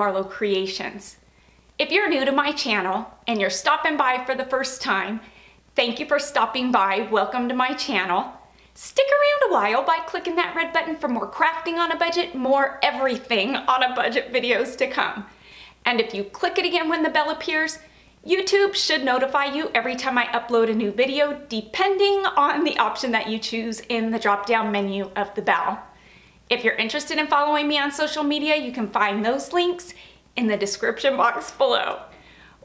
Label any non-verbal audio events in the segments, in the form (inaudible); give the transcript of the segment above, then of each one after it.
Barlow Creations. If you're new to my channel and you're stopping by for the first time, thank you for stopping by, welcome to my channel. Stick around a while by clicking that red button for more crafting on a budget, more everything on a budget videos to come. And if you click it again when the bell appears, YouTube should notify you every time I upload a new video, depending on the option that you choose in the drop-down menu of the bell. If you're interested in following me on social media, you can find those links in the description box below.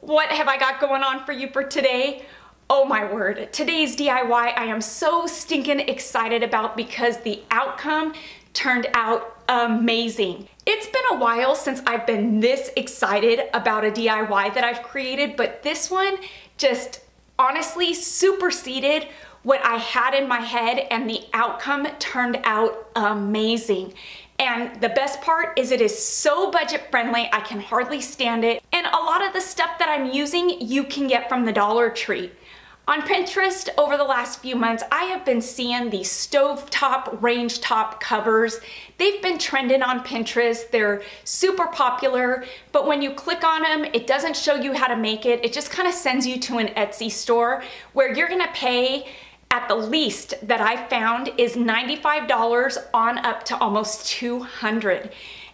What have I got going on for you for today? Oh my word, today's DIY I am so stinking excited about because the outcome turned out amazing. It's been a while since I've been this excited about a DIY that I've created, but this one just honestly superseded what I had in my head and the outcome turned out amazing. And the best part is it is so budget friendly, I can hardly stand it. And a lot of the stuff that I'm using, you can get from the Dollar Tree. On Pinterest over the last few months, I have been seeing these stovetop range top covers. They've been trending on Pinterest. They're super popular, but when you click on them, it doesn't show you how to make it. It just kind of sends you to an Etsy store where you're gonna pay at the least that I found is $95 on up to almost 200.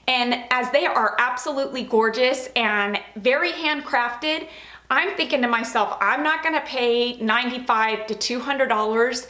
And as they are absolutely gorgeous and very handcrafted, I'm thinking to myself, I'm not gonna pay 95 to $200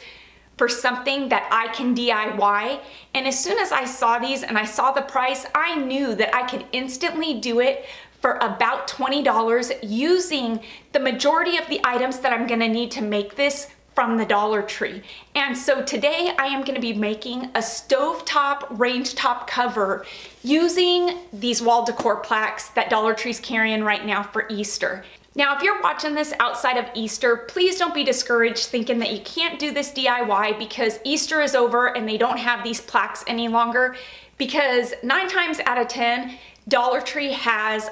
for something that I can DIY. And as soon as I saw these and I saw the price, I knew that I could instantly do it for about $20 using the majority of the items that I'm gonna need to make this from the Dollar Tree. And so today I am gonna be making a stovetop range top cover using these wall decor plaques that Dollar Tree's carrying right now for Easter. Now, if you're watching this outside of Easter, please don't be discouraged thinking that you can't do this DIY because Easter is over and they don't have these plaques any longer because nine times out of 10, Dollar Tree has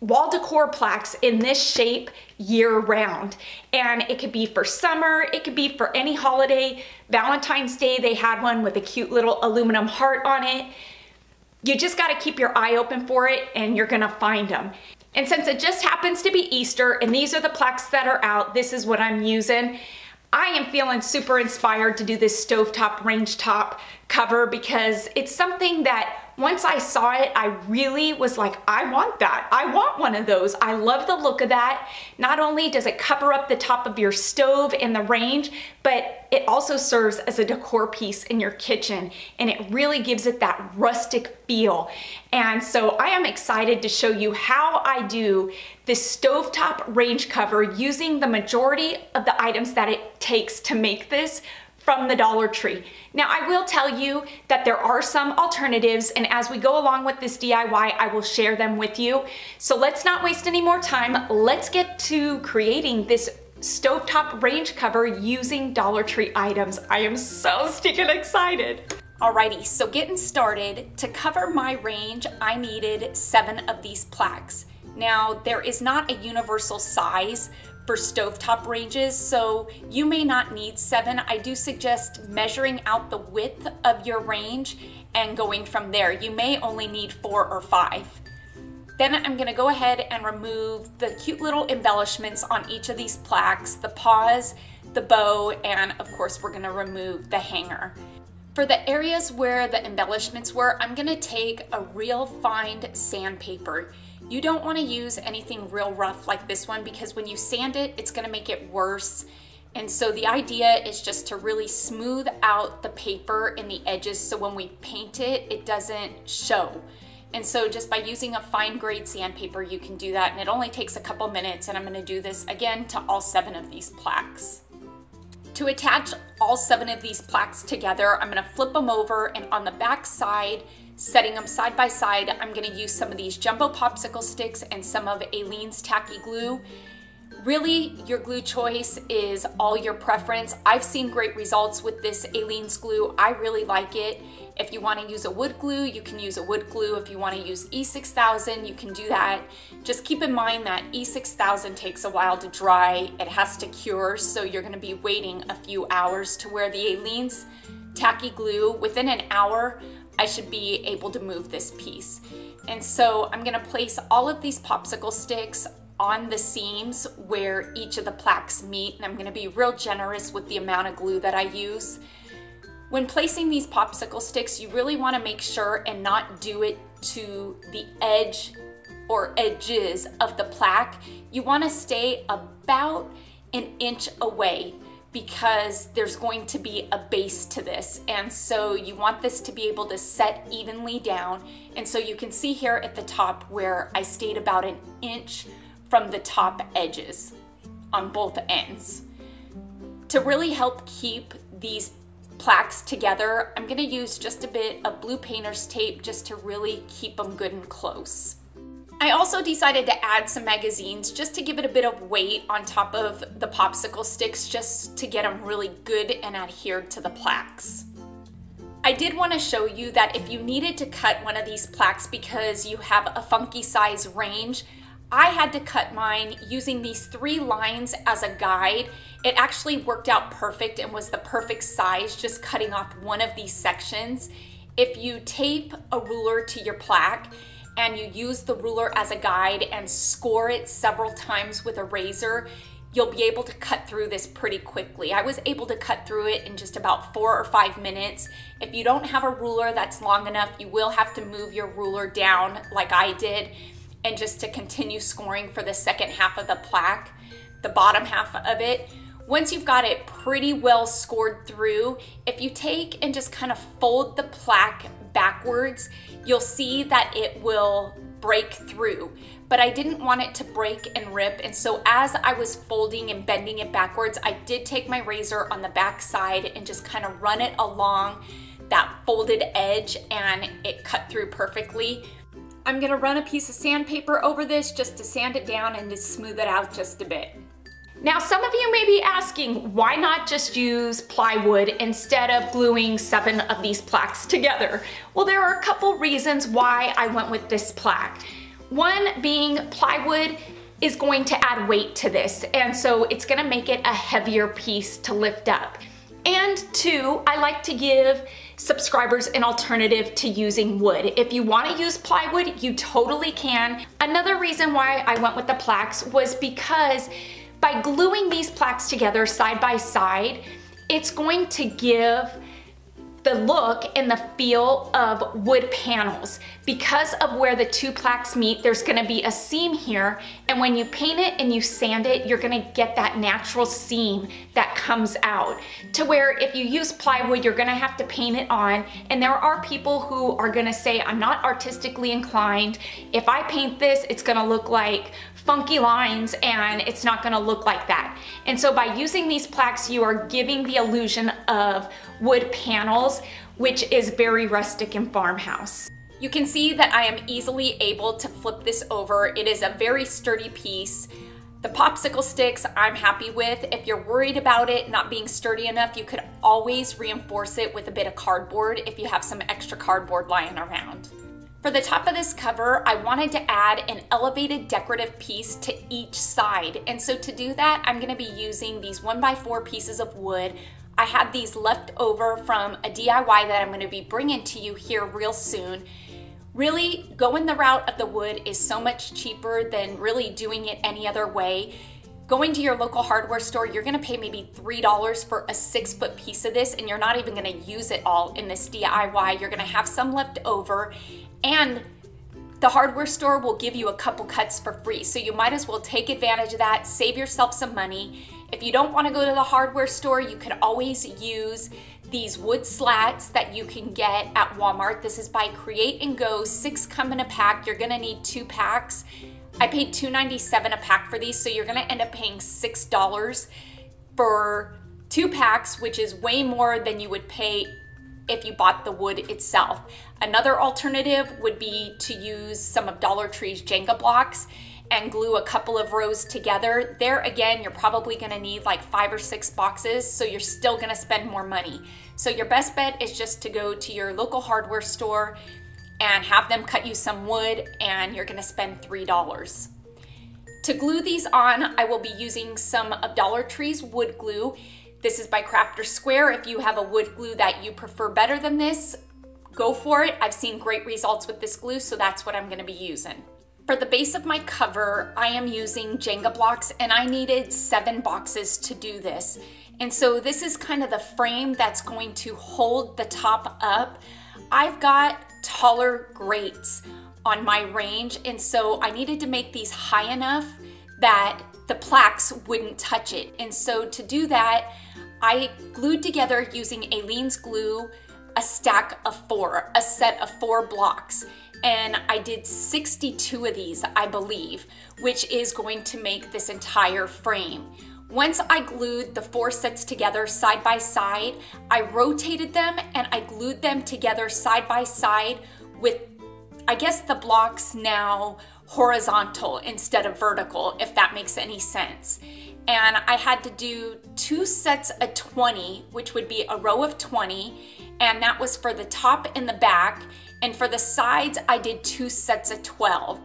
wall decor plaques in this shape year round. And it could be for summer, it could be for any holiday. Valentine's Day, they had one with a cute little aluminum heart on it. You just gotta keep your eye open for it and you're gonna find them. And since it just happens to be Easter and these are the plaques that are out, this is what I'm using. I am feeling super inspired to do this stovetop range top cover because it's something that once I saw it, I really was like, I want that. I want one of those. I love the look of that. Not only does it cover up the top of your stove and the range, but it also serves as a decor piece in your kitchen and it really gives it that rustic feel. And so I am excited to show you how I do this stovetop range cover using the majority of the items that it takes to make this from the Dollar Tree. Now I will tell you that there are some alternatives and as we go along with this DIY, I will share them with you. So let's not waste any more time. Let's get to creating this stovetop range cover using Dollar Tree items. I am so stinking excited. Alrighty, so getting started, to cover my range, I needed seven of these plaques. Now, there is not a universal size for stovetop ranges, so you may not need seven. I do suggest measuring out the width of your range and going from there. You may only need four or five. Then I'm gonna go ahead and remove the cute little embellishments on each of these plaques, the paws, the bow, and of course we're gonna remove the hanger. For the areas where the embellishments were, I'm gonna take a real fine sandpaper. You don't want to use anything real rough like this one because when you sand it, it's going to make it worse. And so the idea is just to really smooth out the paper in the edges so when we paint it, it doesn't show. And so just by using a fine grade sandpaper, you can do that. And it only takes a couple minutes. And I'm gonna do this again to all seven of these plaques. To attach all seven of these plaques together, I'm gonna flip them over and on the back side, setting them side by side, I'm gonna use some of these jumbo popsicle sticks and some of Aleene's tacky glue. Really, your glue choice is all your preference. I've seen great results with this Aleene's glue. I really like it. If you wanna use a wood glue, you can use a wood glue. If you wanna use E6000, you can do that. Just keep in mind that E6000 takes a while to dry. It has to cure, so you're gonna be waiting a few hours to where the Aleene's tacky glue, within an hour, I should be able to move this piece. And so I'm gonna place all of these popsicle sticks on the seams where each of the plaques meet and I'm gonna be real generous with the amount of glue that I use. When placing these popsicle sticks, you really wanna make sure and not do it to the edge or edges of the plaque. You wanna stay about an inch away because there's going to be a base to this. And so you want this to be able to set evenly down. And so you can see here at the top where I stayed about an inch from the top edges on both ends. To really help keep these plaques together, I'm gonna use just a bit of blue painter's tape just to really keep them good and close. I also decided to add some magazines just to give it a bit of weight on top of the popsicle sticks just to get them really good and adhered to the plaques. I did want to show you that if you needed to cut one of these plaques because you have a funky size range, I had to cut mine using these three lines as a guide. It actually worked out perfect and was the perfect size, just cutting off one of these sections. If you tape a ruler to your plaque, and you use the ruler as a guide and score it several times with a razor, you'll be able to cut through this pretty quickly. I was able to cut through it in just about four or five minutes. If you don't have a ruler that's long enough, you will have to move your ruler down like I did and just to continue scoring for the second half of the plaque, the bottom half of it. Once you've got it pretty well scored through, if you take and just kind of fold the plaque backwards, you'll see that it will break through. But I didn't want it to break and rip. And so as I was folding and bending it backwards, I did take my razor on the back side and just kind of run it along that folded edge and it cut through perfectly. I'm gonna run a piece of sandpaper over this just to sand it down and to smooth it out just a bit. Now some of you may be asking, why not just use plywood instead of gluing seven of these plaques together? Well, there are a couple reasons why I went with this plaque. One being plywood is going to add weight to this, and so it's gonna make it a heavier piece to lift up. And two, I like to give subscribers an alternative to using wood. If you wanna use plywood, you totally can. Another reason why I went with the plaques was because by gluing these plaques together side by side, it's going to give the look and the feel of wood panels. Because of where the two plaques meet, there's gonna be a seam here, and when you paint it and you sand it, you're gonna get that natural seam that comes out. To where if you use plywood, you're gonna have to paint it on, and there are people who are gonna say, I'm not artistically inclined. If I paint this, it's gonna look like funky lines and it's not gonna look like that. And so by using these plaques, you are giving the illusion of wood panels, which is very rustic and farmhouse. You can see that I am easily able to flip this over. It is a very sturdy piece. The popsicle sticks I'm happy with. If you're worried about it not being sturdy enough, you could always reinforce it with a bit of cardboard if you have some extra cardboard lying around. For the top of this cover, I wanted to add an elevated decorative piece to each side. And so to do that, I'm gonna be using these one by four pieces of wood. I had these left over from a DIY that I'm gonna be bringing to you here real soon. Really, going the route of the wood is so much cheaper than really doing it any other way. Going to your local hardware store, you're gonna pay maybe $3 for a six foot piece of this and you're not even gonna use it all in this DIY. You're gonna have some left over and the hardware store will give you a couple cuts for free. So you might as well take advantage of that, save yourself some money. If you don't wanna go to the hardware store, you could always use these wood slats that you can get at Walmart. This is by Create and Go, six come in a pack. You're gonna need two packs. I paid $2.97 a pack for these, so you're gonna end up paying $6 for two packs, which is way more than you would pay if you bought the wood itself. Another alternative would be to use some of Dollar Tree's Jenga blocks and glue a couple of rows together. There again, you're probably gonna need like five or six boxes, so you're still gonna spend more money. So your best bet is just to go to your local hardware store and have them cut you some wood and you're gonna spend $3. To glue these on, I will be using some of Dollar Tree's wood glue. This is by Crafter Square. If you have a wood glue that you prefer better than this, go for it. I've seen great results with this glue, so that's what I'm gonna be using. For the base of my cover, I am using Jenga blocks and I needed seven boxes to do this. And so this is kind of the frame that's going to hold the top up. I've got taller grates on my range and so I needed to make these high enough that the plaques wouldn't touch it. And so to do that, I glued together using Aleene's glue a stack of four, a set of four blocks and I did 62 of these, I believe, which is going to make this entire frame. Once I glued the four sets together side by side, I rotated them and I glued them together side by side with, I guess the blocks now horizontal instead of vertical, if that makes any sense. And I had to do two sets of 20, which would be a row of 20, and that was for the top and the back. And for the sides, I did two sets of 12.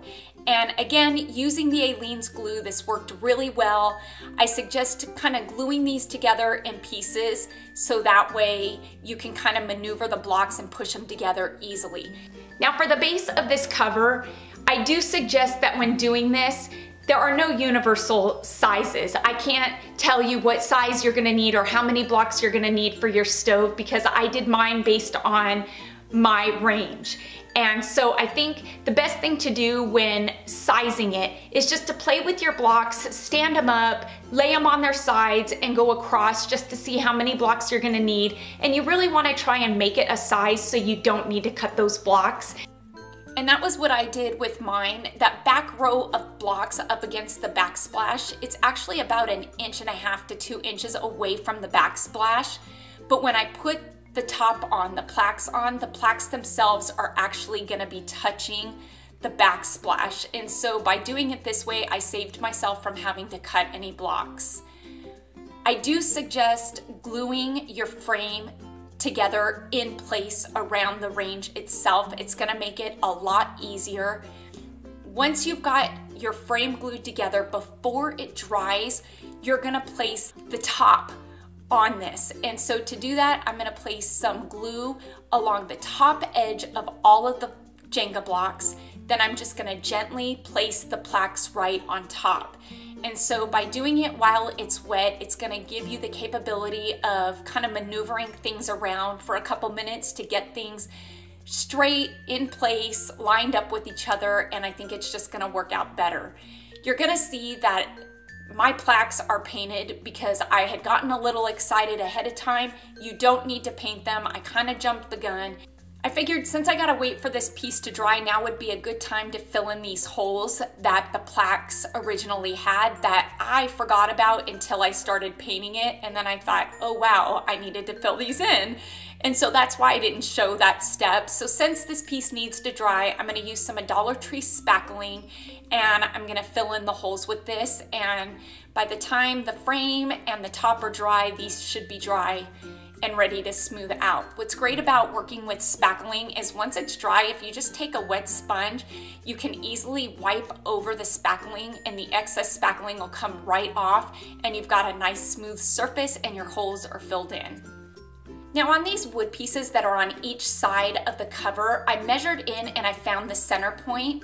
And again, using the Aleene's glue, this worked really well. I suggest kind of gluing these together in pieces so that way you can kind of maneuver the blocks and push them together easily. Now for the base of this cover, I do suggest that when doing this, there are no universal sizes. I can't tell you what size you're gonna need or how many blocks you're gonna need for your stove because I did mine based on my range. And so I think the best thing to do when sizing it is just to play with your blocks, stand them up, lay them on their sides and go across just to see how many blocks you're gonna need. And you really wanna try and make it a size so you don't need to cut those blocks. And that was what I did with mine. That back row of blocks up against the backsplash, it's actually about an inch and a half to two inches away from the backsplash. But when I put the top on, the plaques on, the plaques themselves are actually gonna be touching the backsplash. And so by doing it this way, I saved myself from having to cut any blocks. I do suggest gluing your frame together in place around the range itself. It's gonna make it a lot easier. Once you've got your frame glued together, before it dries, you're gonna place the top on this. And so to do that, I'm gonna place some glue along the top edge of all of the Jenga blocks. Then I'm just gonna gently place the plaques right on top. And so by doing it while it's wet, it's gonna give you the capability of kind of maneuvering things around for a couple minutes to get things straight in place, lined up with each other, and I think it's just gonna work out better. You're gonna see that my plaques are painted because I had gotten a little excited ahead of time. You don't need to paint them. I kind of jumped the gun. I figured since I gotta wait for this piece to dry, now would be a good time to fill in these holes that the plaques originally had that I forgot about until I started painting it. And then I thought, oh wow, I needed to fill these in. And so that's why I didn't show that step. So since this piece needs to dry, I'm gonna use some Dollar Tree spackling and I'm gonna fill in the holes with this. And by the time the frame and the top are dry, these should be dry and ready to smooth out. What's great about working with spackling is once it's dry, if you just take a wet sponge, you can easily wipe over the spackling and the excess spackling will come right off and you've got a nice smooth surface and your holes are filled in. Now on these wood pieces that are on each side of the cover, I measured in and I found the center point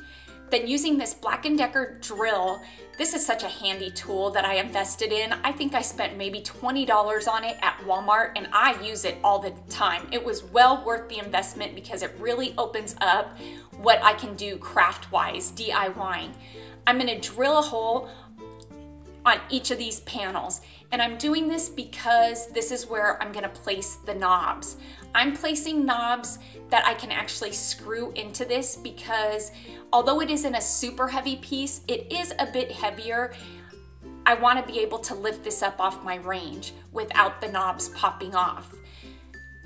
then using this Black & Decker drill, this is such a handy tool that I invested in. I think I spent maybe $20 on it at Walmart and I use it all the time. It was well worth the investment because it really opens up what I can do craft-wise, DIYing. I'm gonna drill a hole on each of these panels. And I'm doing this because this is where I'm gonna place the knobs. I'm placing knobs that I can actually screw into this because although it isn't a super heavy piece, it is a bit heavier. I wanna be able to lift this up off my range without the knobs popping off.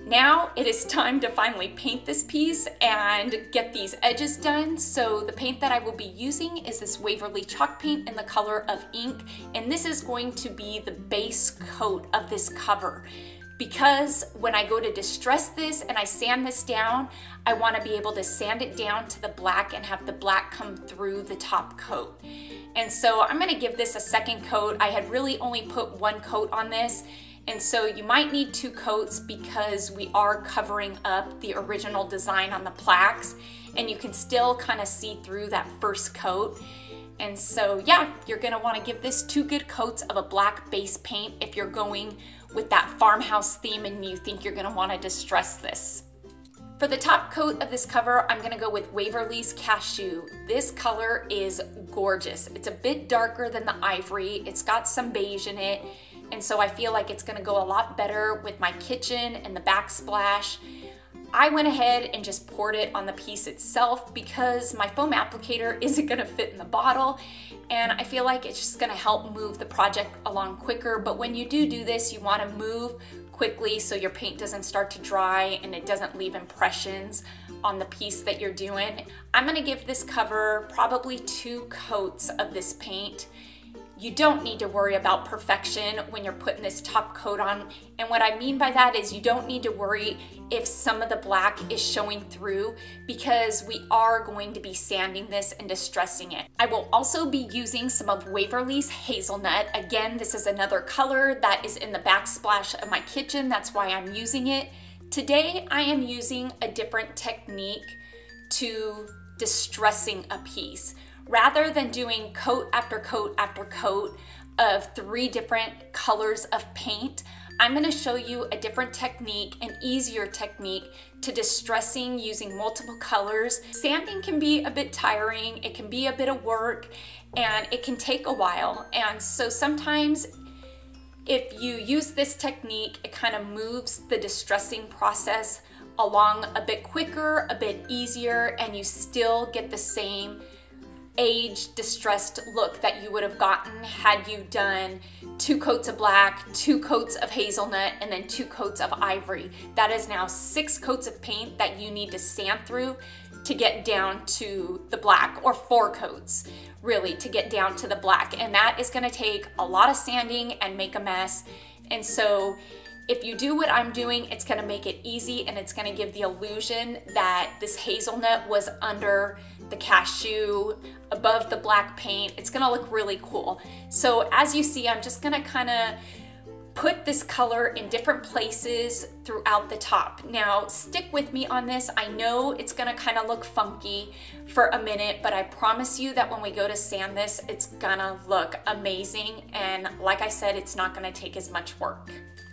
Now it is time to finally paint this piece and get these edges done. So the paint that I will be using is this Waverly chalk paint in the color of ink. And this is going to be the base coat of this cover. Because when I go to distress this and I sand this down, I wanna be able to sand it down to the black and have the black come through the top coat. And so I'm gonna give this a second coat. I had really only put one coat on this And so you might need two coats because we are covering up the original design on the plaques and you can still kind of see through that first coat. And so yeah, you're gonna wanna give this two good coats of a black base paint if you're going with that farmhouse theme and you think you're gonna wanna distress this. For the top coat of this cover, I'm gonna go with Waverly's Cashew. This color is gorgeous. It's a bit darker than the ivory. It's got some beige in it. And so I feel like it's gonna go a lot better with my kitchen and the backsplash. I went ahead and just poured it on the piece itself because my foam applicator (laughs) isn't gonna fit in the bottle and I feel like it's just gonna help move the project along quicker. But when you do do this, you wanna move quickly so your paint doesn't start to dry and it doesn't leave impressions on the piece that you're doing. I'm gonna give this cover probably two coats of this paint you don't need to worry about perfection when you're putting this top coat on. And what I mean by that is you don't need to worry if some of the black is showing through because we are going to be sanding this and distressing it. I will also be using some of Waverly's Hazelnut. Again, this is another color that is in the backsplash of my kitchen. That's why I'm using it. Today, I am using a different technique to distressing a piece rather than doing coat after coat after coat of three different colors of paint, I'm gonna show you a different technique, an easier technique to distressing using multiple colors. Sanding can be a bit tiring, it can be a bit of work, and it can take a while. And so sometimes if you use this technique, it kind of moves the distressing process along a bit quicker, a bit easier, and you still get the same aged, distressed look that you would have gotten had you done two coats of black, two coats of hazelnut, and then two coats of ivory. That is now six coats of paint that you need to sand through to get down to the black, or four coats really to get down to the black. And that is gonna take a lot of sanding and make a mess. And so if you do what I'm doing, it's gonna make it easy and it's gonna give the illusion that this hazelnut was under the cashew, above the black paint. It's gonna look really cool. So as you see, I'm just gonna kinda put this color in different places throughout the top. Now, stick with me on this. I know it's gonna kind of look funky for a minute, but I promise you that when we go to sand this, it's gonna look amazing. And like I said, it's not gonna take as much work.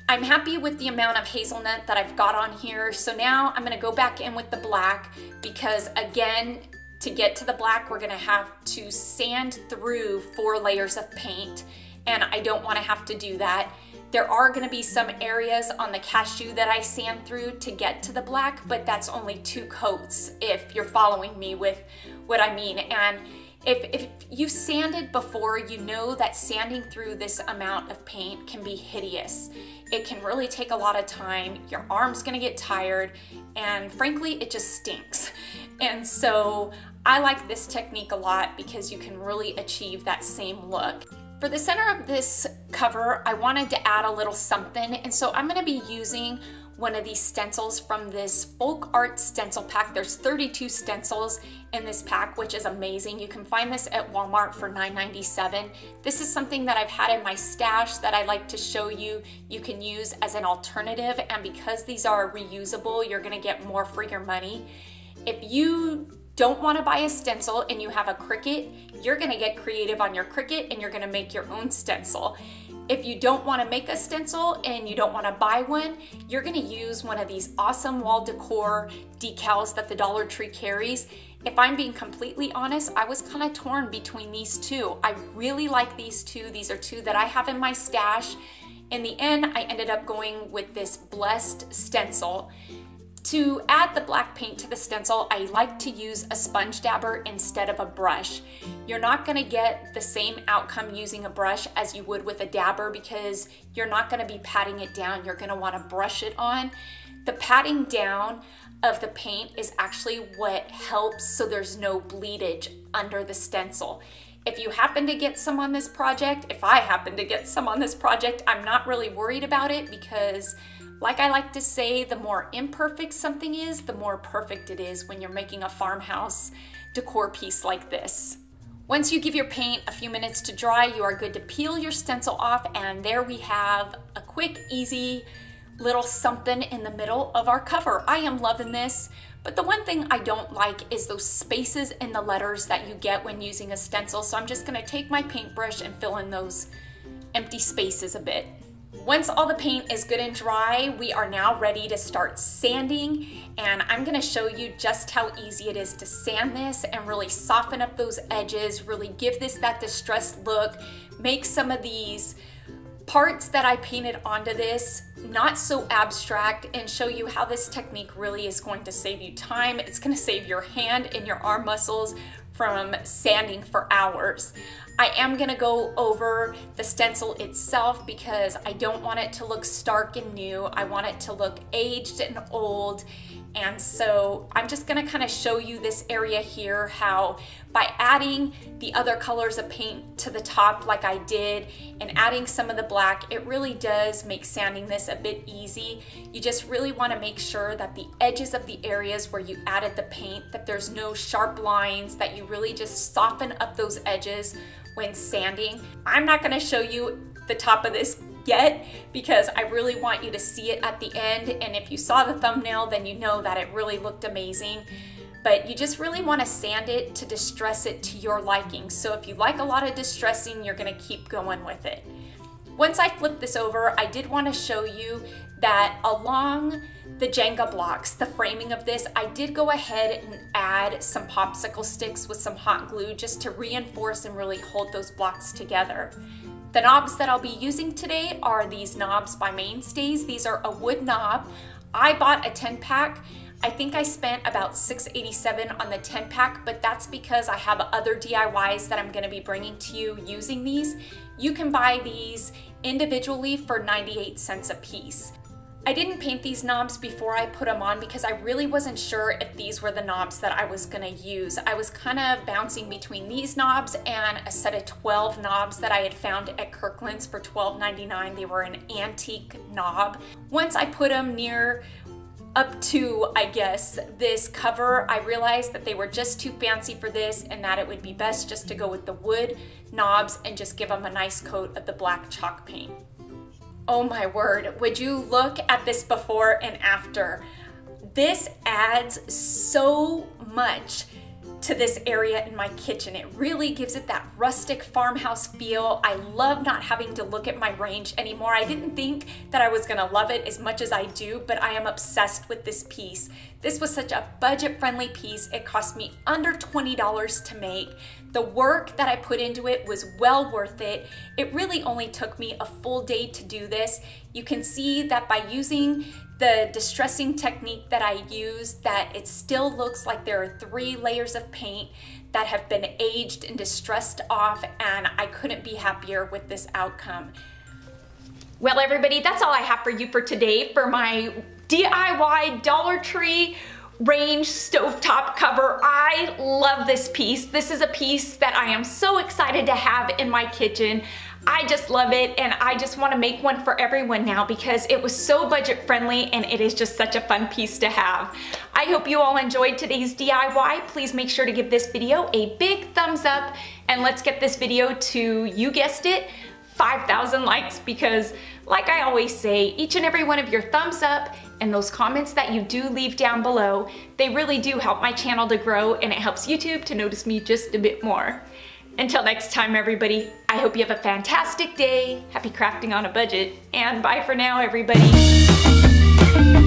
I'm happy with the amount of hazelnut that I've got on here. So now I'm gonna go back in with the black because again, to get to the black, we're gonna have to sand through four layers of paint and I don't wanna have to do that. There are gonna be some areas on the cashew that I sand through to get to the black, but that's only two coats if you're following me with what I mean. And if, if you've sanded before, you know that sanding through this amount of paint can be hideous. It can really take a lot of time. Your arm's gonna get tired, and frankly, it just stinks. And so I like this technique a lot because you can really achieve that same look. For the center of this cover, I wanted to add a little something, and so I'm gonna be using one of these stencils from this folk art stencil pack. There's 32 stencils in this pack, which is amazing. You can find this at Walmart for $9.97. This is something that I've had in my stash that I like to show you you can use as an alternative. And because these are reusable, you're gonna get more for your money. If you don't want to buy a stencil and you have a Cricut, you're going to get creative on your Cricut and you're going to make your own stencil. If you don't want to make a stencil and you don't want to buy one, you're going to use one of these awesome wall decor decals that the Dollar Tree carries. If I'm being completely honest, I was kind of torn between these two. I really like these two. These are two that I have in my stash. In the end, I ended up going with this Blessed stencil. To add the black paint to the stencil, I like to use a sponge dabber instead of a brush. You're not gonna get the same outcome using a brush as you would with a dabber because you're not gonna be patting it down, you're gonna wanna brush it on. The patting down of the paint is actually what helps so there's no bleedage under the stencil. If you happen to get some on this project, if I happen to get some on this project, I'm not really worried about it because like I like to say, the more imperfect something is, the more perfect it is when you're making a farmhouse decor piece like this. Once you give your paint a few minutes to dry, you are good to peel your stencil off and there we have a quick, easy little something in the middle of our cover. I am loving this, but the one thing I don't like is those spaces in the letters that you get when using a stencil. So I'm just gonna take my paintbrush and fill in those empty spaces a bit. Once all the paint is good and dry, we are now ready to start sanding and I'm gonna show you just how easy it is to sand this and really soften up those edges, really give this that distressed look, make some of these parts that I painted onto this not so abstract and show you how this technique really is going to save you time. It's gonna save your hand and your arm muscles from sanding for hours. I am gonna go over the stencil itself because I don't want it to look stark and new. I want it to look aged and old. And so I'm just gonna kind of show you this area here, how by adding the other colors of paint to the top like I did and adding some of the black, it really does make sanding this a bit easy. You just really wanna make sure that the edges of the areas where you added the paint, that there's no sharp lines, that you really just soften up those edges when sanding. I'm not gonna show you the top of this yet because I really want you to see it at the end and if you saw the thumbnail then you know that it really looked amazing but you just really want to sand it to distress it to your liking. So if you like a lot of distressing, you're going to keep going with it. Once I flip this over, I did want to show you that along the Jenga blocks, the framing of this, I did go ahead and add some popsicle sticks with some hot glue just to reinforce and really hold those blocks together. The knobs that I'll be using today are these knobs by Mainstays. These are a wood knob. I bought a 10 pack. I think I spent about 687 on the 10 pack, but that's because I have other DIYs that I'm gonna be bringing to you using these. You can buy these individually for 98 cents a piece. I didn't paint these knobs before I put them on because I really wasn't sure if these were the knobs that I was gonna use. I was kind of bouncing between these knobs and a set of 12 knobs that I had found at Kirkland's for $12.99. They were an antique knob. Once I put them near up to, I guess, this cover, I realized that they were just too fancy for this and that it would be best just to go with the wood knobs and just give them a nice coat of the black chalk paint. Oh my word, would you look at this before and after? This adds so much to this area in my kitchen. It really gives it that rustic farmhouse feel. I love not having to look at my range anymore. I didn't think that I was gonna love it as much as I do, but I am obsessed with this piece. This was such a budget-friendly piece. It cost me under $20 to make. The work that I put into it was well worth it. It really only took me a full day to do this. You can see that by using the distressing technique that I use that it still looks like there are three layers of paint that have been aged and distressed off and I couldn't be happier with this outcome. Well everybody, that's all I have for you for today for my DIY Dollar Tree range stovetop cover. I love this piece. This is a piece that I am so excited to have in my kitchen. I just love it and I just want to make one for everyone now because it was so budget friendly and it is just such a fun piece to have. I hope you all enjoyed today's DIY. Please make sure to give this video a big thumbs up and let's get this video to, you guessed it, 5,000 likes because like I always say, each and every one of your thumbs up and those comments that you do leave down below, they really do help my channel to grow and it helps YouTube to notice me just a bit more. Until next time, everybody, I hope you have a fantastic day, happy crafting on a budget, and bye for now, everybody.